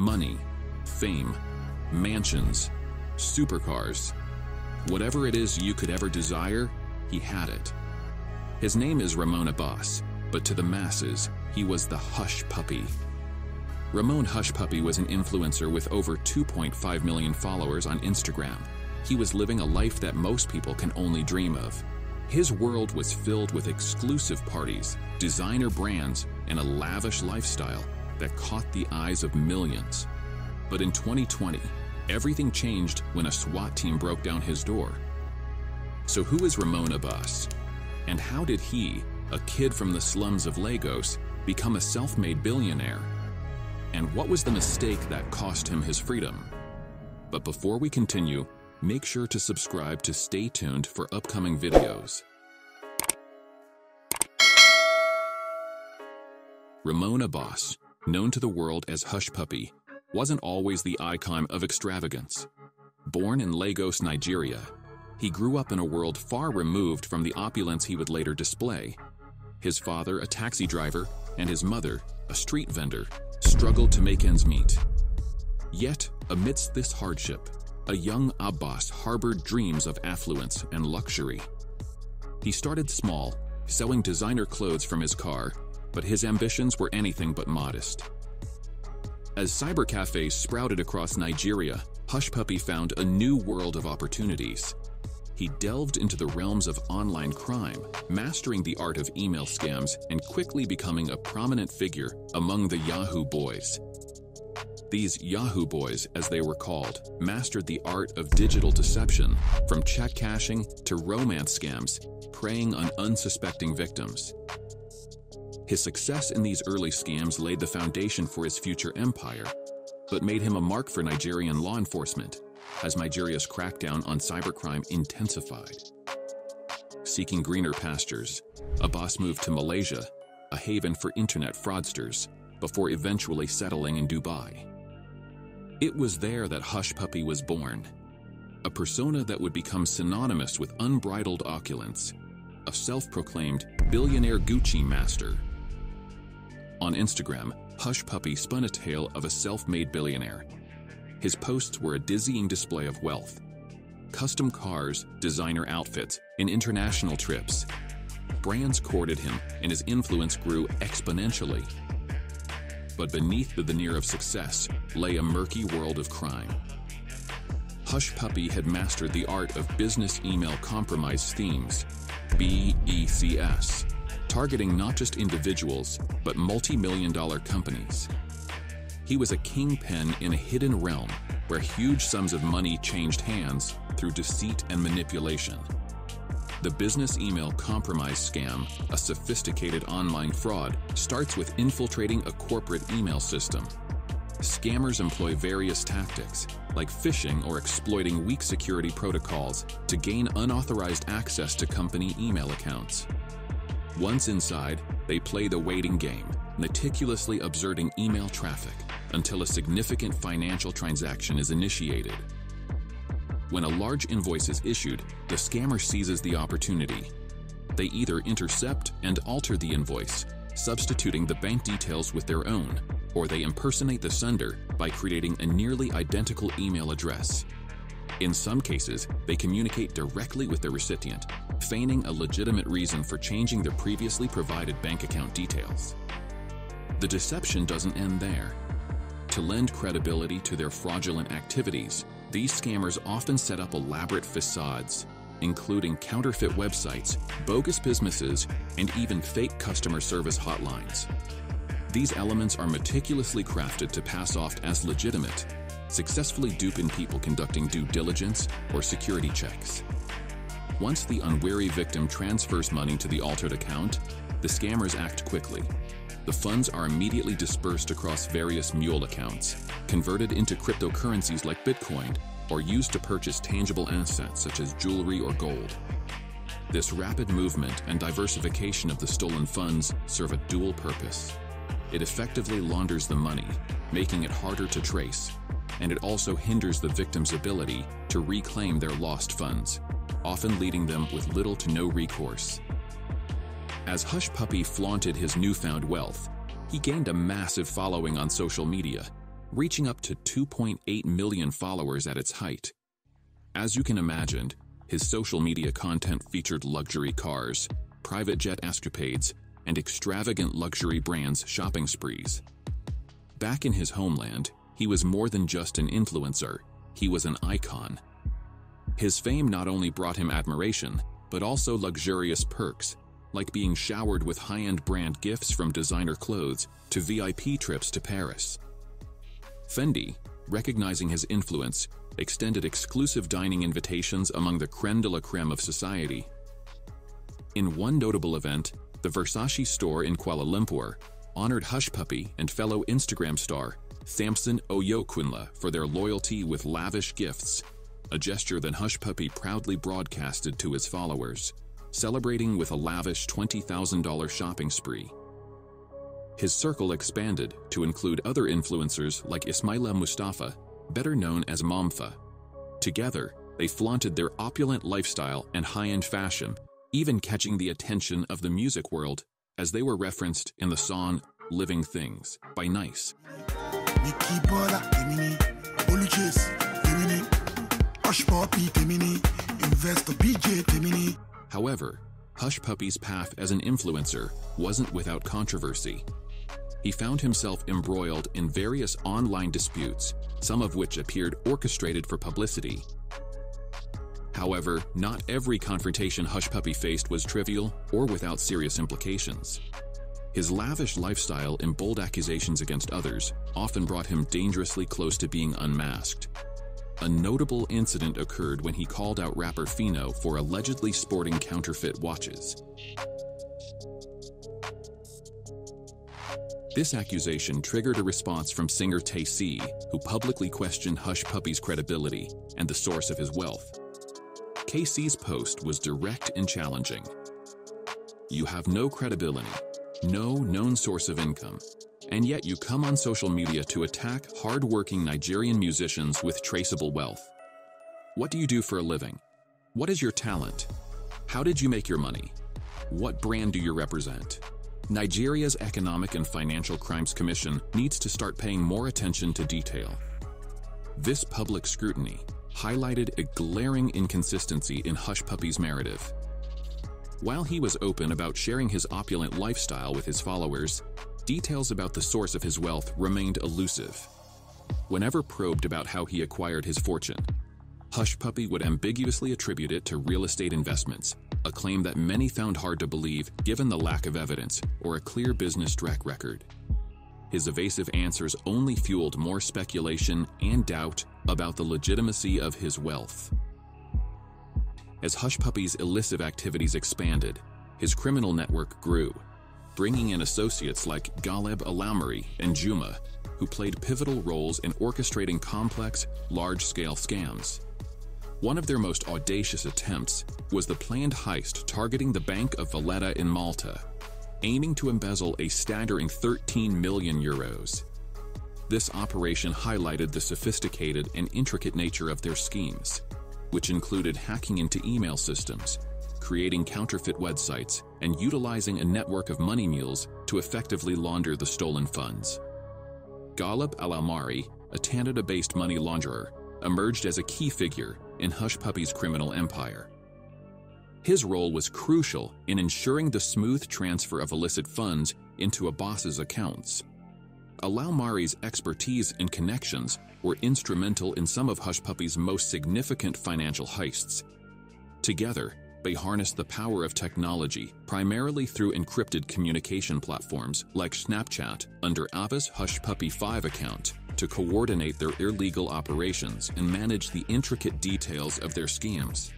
Money, fame, mansions, supercars. Whatever it is you could ever desire, he had it. His name is Ramon Abbas, but to the masses, he was the Hushpuppi. Ramon Hushpuppi was an influencer with over 2.5 million followers on Instagram. He was living a life that most people can only dream of. His world was filled with exclusive parties, designer brands, and a lavish lifestyle that caught the eyes of millions. But in 2020, everything changed when a SWAT team broke down his door. So who is Ramon Abbas? And how did he, a kid from the slums of Lagos, become a self-made billionaire? And what was the mistake that cost him his freedom? But before we continue, make sure to subscribe to stay tuned for upcoming videos. Ramon Abbas, known to the world as Hushpuppi, wasn't always the icon of extravagance. Born in Lagos, Nigeria, he grew up in a world far removed from the opulence he would later display. His father, a taxi driver, and his mother, a street vendor, struggled to make ends meet. Yet, amidst this hardship, a young Abbas harbored dreams of affluence and luxury. He started small, selling designer clothes from his car, but his ambitions were anything but modest. As cyber cafes sprouted across Nigeria, Hushpuppi found a new world of opportunities. He delved into the realms of online crime, mastering the art of email scams and quickly becoming a prominent figure among the Yahoo Boys. These Yahoo Boys, as they were called, mastered the art of digital deception, from check cashing to romance scams, preying on unsuspecting victims. His success in these early scams laid the foundation for his future empire, but made him a mark for Nigerian law enforcement, as Nigeria's crackdown on cybercrime intensified. Seeking greener pastures, Abbas moved to Malaysia, a haven for internet fraudsters, before eventually settling in Dubai. It was there that Hushpuppi was born, a persona that would become synonymous with unbridled opulence, a self-proclaimed billionaire Gucci master. On Instagram, Hushpuppi spun a tale of a self-made billionaire. His posts were a dizzying display of wealth. Custom cars, designer outfits, and international trips. Brands courted him, and his influence grew exponentially. But beneath the veneer of success lay a murky world of crime. Hushpuppi had mastered the art of business email compromise themes, BECS, targeting not just individuals, but multi-million dollar companies. He was a kingpin in a hidden realm where huge sums of money changed hands through deceit and manipulation. The business email compromise scam, a sophisticated online fraud, starts with infiltrating a corporate email system. Scammers employ various tactics, like phishing or exploiting weak security protocols to gain unauthorized access to company email accounts. Once inside, they play the waiting game, meticulously observing email traffic until a significant financial transaction is initiated. When a large invoice is issued, the scammer seizes the opportunity. They either intercept and alter the invoice, substituting the bank details with their own, or they impersonate the sender by creating a nearly identical email address. In some cases, they communicate directly with the recipient, feigning a legitimate reason for changing their previously provided bank account details. The deception doesn't end there. To lend credibility to their fraudulent activities, these scammers often set up elaborate facades, including counterfeit websites, bogus businesses, and even fake customer service hotlines. These elements are meticulously crafted to pass off as legitimate, successfully duping people conducting due diligence or security checks. Once the unwary victim transfers money to the altered account, the scammers act quickly. The funds are immediately dispersed across various mule accounts, converted into cryptocurrencies like Bitcoin, or used to purchase tangible assets such as jewelry or gold. This rapid movement and diversification of the stolen funds serve a dual purpose. It effectively launders the money, making it harder to trace, and it also hinders the victim's ability to reclaim their lost funds, often leaving them with little to no recourse. As Hushpuppi flaunted his newfound wealth, he gained a massive following on social media, reaching up to 2.8 million followers at its height. As you can imagine, his social media content featured luxury cars, private jet escapades, and extravagant luxury brands shopping sprees. Back in his homeland, he was more than just an influencer, he was an icon. His fame not only brought him admiration, but also luxurious perks, like being showered with high-end brand gifts from designer clothes to VIP trips to Paris. Fendi, recognizing his influence, extended exclusive dining invitations among the creme de la creme of society. In one notable event, the Versace store in Kuala Lumpur honored Hushpuppi and fellow Instagram star Samson Oyokunle for their loyalty with lavish gifts, a gesture that Hushpuppi proudly broadcasted to his followers, celebrating with a lavish $20,000 shopping spree. His circle expanded to include other influencers like Ismaila Mustapha, better known as Mompha. Together, they flaunted their opulent lifestyle and high-end fashion, even catching the attention of the music world as they were referenced in the song Living Things by 9ice. However, Hushpuppi's path as an influencer wasn't without controversy. He found himself embroiled in various online disputes, some of which appeared orchestrated for publicity. However, not every confrontation Hushpuppi faced was trivial or without serious implications. His lavish lifestyle and bold accusations against others often brought him dangerously close to being unmasked. A notable incident occurred when he called out rapper Fino for allegedly sporting counterfeit watches. This accusation triggered a response from singer Tay C, who publicly questioned Hushpuppi's credibility and the source of his wealth. KC's post was direct and challenging. You have no credibility, no known source of income, and yet you come on social media to attack hard-working Nigerian musicians with traceable wealth. What do you do for a living? What is your talent? How did you make your money? What brand do you represent? Nigeria's Economic and Financial Crimes Commission needs to start paying more attention to detail. This public scrutiny highlighted a glaring inconsistency in Hushpuppi's narrative. While he was open about sharing his opulent lifestyle with his followers, details about the source of his wealth remained elusive. Whenever probed about how he acquired his fortune, Hushpuppi would ambiguously attribute it to real estate investments, a claim that many found hard to believe given the lack of evidence or a clear business track record. His evasive answers only fueled more speculation and doubt about the legitimacy of his wealth. As Hushpuppi's illicit activities expanded, his criminal network grew, bringing in associates like Ghaleb Alaumary and Juma, who played pivotal roles in orchestrating complex, large-scale scams. One of their most audacious attempts was the planned heist targeting the Bank of Valletta in Malta, aiming to embezzle a staggering 13 million euros. This operation highlighted the sophisticated and intricate nature of their schemes, which included hacking into email systems, creating counterfeit websites, and utilizing a network of money mules to effectively launder the stolen funds. Ghaleb Alaumary, a Canada-based money launderer, emerged as a key figure in Hushpuppi's criminal empire. His role was crucial in ensuring the smooth transfer of illicit funds into Abbas's accounts. Alaumary's expertise and connections were instrumental in some of Hushpuppi's most significant financial heists. Together, they harnessed the power of technology primarily through encrypted communication platforms like Snapchat under Ava's Hushpuppi 5 account to coordinate their illegal operations and manage the intricate details of their schemes.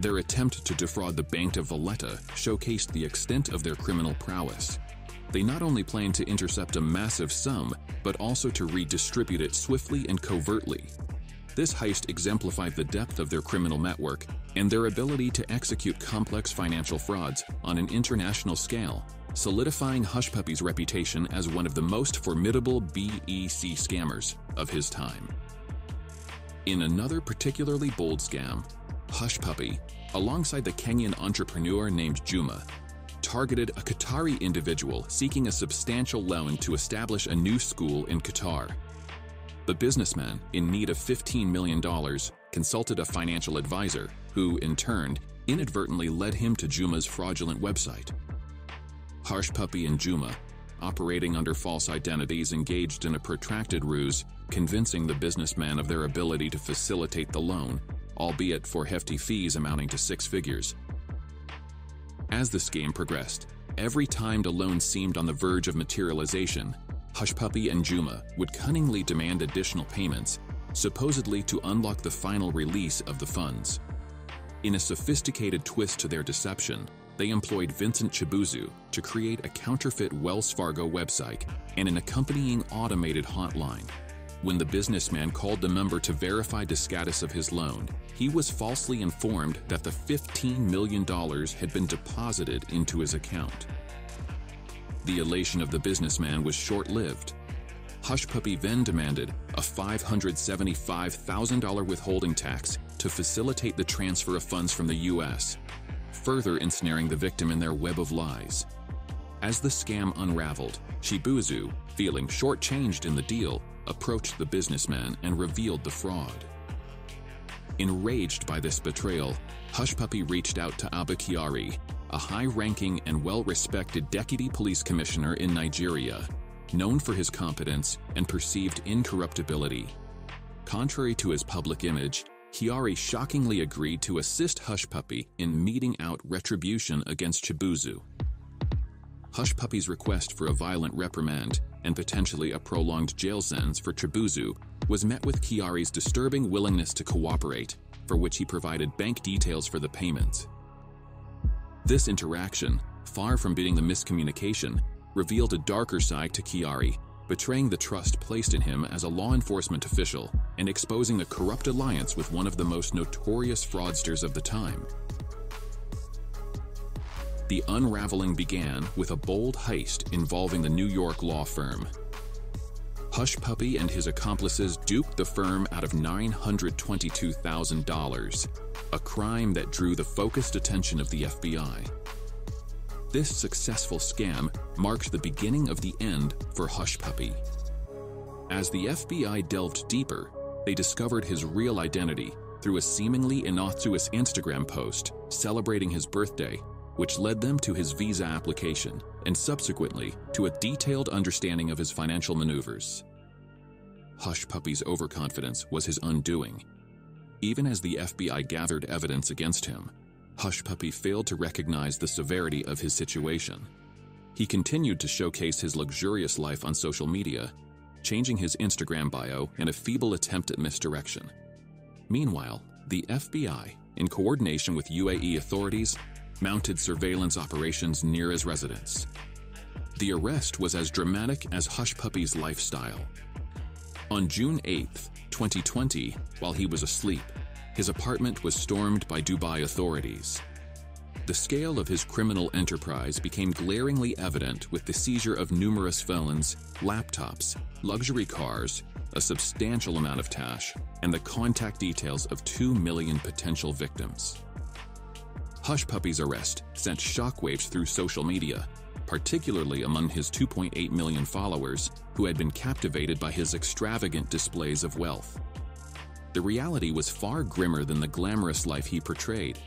Their attempt to defraud the Bank of Valletta showcased the extent of their criminal prowess. They not only planned to intercept a massive sum, but also to redistribute it swiftly and covertly. This heist exemplified the depth of their criminal network and their ability to execute complex financial frauds on an international scale solidifying Hushpuppi's reputation as one of the most formidable BEC scammers of his time. In another particularly bold scam, Hushpuppi, alongside the Kenyan entrepreneur named Juma, targeted a Qatari individual seeking a substantial loan to establish a new school in Qatar. The businessman, in need of $15 million, consulted a financial advisor, who, in turn, inadvertently led him to Juma's fraudulent website. Hushpuppi and Juma, operating under false identities, engaged in a protracted ruse, convincing the businessman of their ability to facilitate the loan, albeit for hefty fees amounting to six figures. As this scheme progressed, every time the loan seemed on the verge of materialization, Hushpuppi and Juma would cunningly demand additional payments, supposedly to unlock the final release of the funds. In a sophisticated twist to their deception, they employed Vincent Chibuzo to create a counterfeit Wells Fargo website and an accompanying automated hotline. When the businessman called the member to verify the status of his loan, he was falsely informed that the $15 million had been deposited into his account. The elation of the businessman was short-lived. Hushpuppi then demanded a $575,000 withholding tax to facilitate the transfer of funds from the U.S., further ensnaring the victim in their web of lies. As the scam unraveled, Chibuzo, feeling shortchanged in the deal, approached the businessman and revealed the fraud. Enraged by this betrayal, Hushpuppi reached out to Abba Kyari, a high-ranking and well-respected deputy police commissioner in Nigeria, known for his competence and perceived incorruptibility. Contrary to his public image, Kyari shockingly agreed to assist Hushpuppi in meting out retribution against Chibuzo. Hushpuppi's request for a violent reprimand and potentially a prolonged jail sentence for Chibuzo was met with Kyari's disturbing willingness to cooperate, for which he provided bank details for the payments. This interaction, far from being the miscommunication, revealed a darker side to Kyari, betraying the trust placed in him as a law enforcement official and exposing a corrupt alliance with one of the most notorious fraudsters of the time. The unraveling began with a bold heist involving the New York law firm. Hushpuppi and his accomplices duped the firm out of $922,000, a crime that drew the focused attention of the FBI. This successful scam marked the beginning of the end for Hushpuppi. As the FBI delved deeper, they discovered his real identity through a seemingly innocuous Instagram post celebrating his birthday which led them to his visa application and subsequently to a detailed understanding of his financial maneuvers. Hushpuppi's overconfidence was his undoing. Even as the FBI gathered evidence against him, Hushpuppi failed to recognize the severity of his situation. He continued to showcase his luxurious life on social media, changing his Instagram bio in a feeble attempt at misdirection. Meanwhile, the FBI, in coordination with UAE authorities, mounted surveillance operations near his residence. The arrest was as dramatic as Hushpuppi's lifestyle. On June 8, 2020, while he was asleep, his apartment was stormed by Dubai authorities. The scale of his criminal enterprise became glaringly evident with the seizure of numerous phones, laptops, luxury cars, a substantial amount of cash, and the contact details of 2 million potential victims. Hushpuppi's arrest sent shockwaves through social media, particularly among his 2.8 million followers who had been captivated by his extravagant displays of wealth. The reality was far grimmer than the glamorous life he portrayed.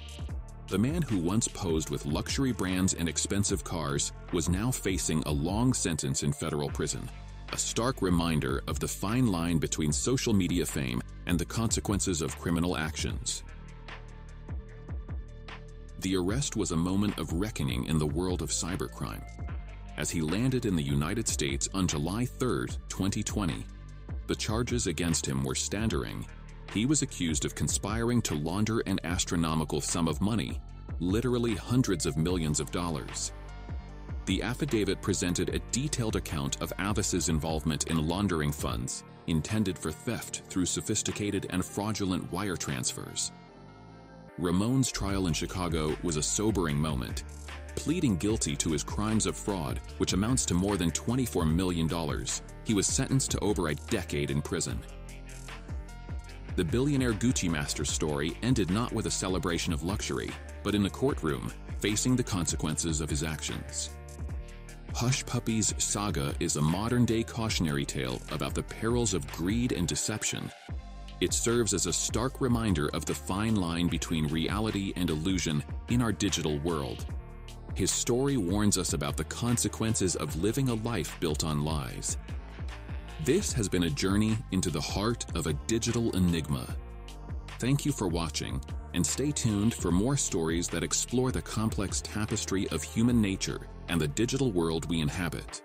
The man who once posed with luxury brands and expensive cars was now facing a long sentence in federal prison, a stark reminder of the fine line between social media fame and the consequences of criminal actions. The arrest was a moment of reckoning in the world of cybercrime. As he landed in the United States on July 3, 2020, the charges against him were staggering. He was accused of conspiring to launder an astronomical sum of money, literally hundreds of millions of dollars. The affidavit presented a detailed account of Abbas's involvement in laundering funds intended for theft through sophisticated and fraudulent wire transfers. Ramon's trial in Chicago was a sobering moment. Pleading guilty to his crimes of fraud, which amounts to more than $24 million, he was sentenced to over a decade in prison. The billionaire Gucci master's story ended not with a celebration of luxury, but in the courtroom, facing the consequences of his actions. Hushpuppi's saga is a modern-day cautionary tale about the perils of greed and deception. It serves as a stark reminder of the fine line between reality and illusion in our digital world. His story warns us about the consequences of living a life built on lies. This has been a journey into the heart of a digital enigma. Thank you for watching, and stay tuned for more stories that explore the complex tapestry of human nature and the digital world we inhabit.